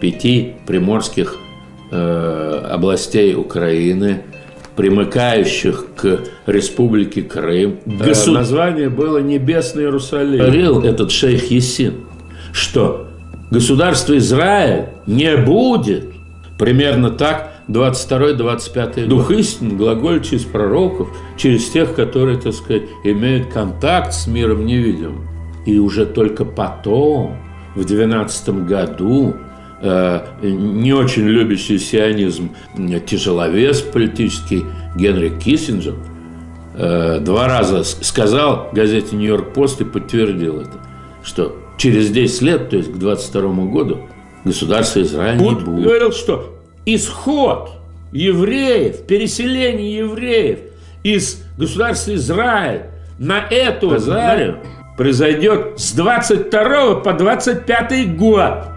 пяти приморских э, областей Украины, примыкающих к Республике Крым. Госу... Название было Небесный Иерусалим. Говорил этот шейх Есин, что государство Израиль не будет. Примерно так 22-25 Дух истин глаголь через пророков, через тех, которые, так сказать, имеют контакт с миром невидимым. И уже только потом, в 12 году, э, не очень любящий сионизм тяжеловес политический Генри Киссинджер э, два раза сказал газете «Нью-Йорк Пост» и подтвердил это, что через 10 лет, то есть к 22 году, государство Израиль не будет. говорил, что исход евреев, переселение евреев из государства Израиль на эту Азарию произойдет с 22 по 25 год.